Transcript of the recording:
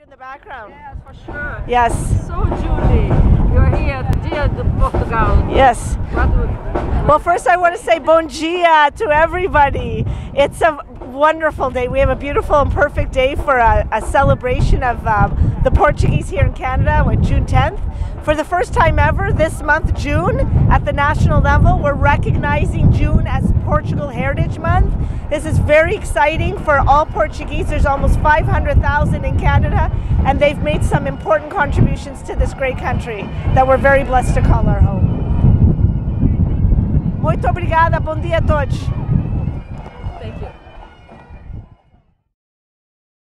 in the background. Yes, for sure. Yes. So, Julie, you're here at Dia de Portugal. Yes. Well, first I want to say bon dia to everybody. It's a wonderful day. We have a beautiful and perfect day for a, a celebration of um, the Portuguese here in Canada on June 10th. For the first time ever this month, June, at the national level, we're recognizing June as Portugal Heritage Month. This is very exciting for all Portuguese. There's almost 500,000 in Canada, and they've made some important contributions to this great country that we're very blessed to call our home. Muito obrigada, bom dia a todos.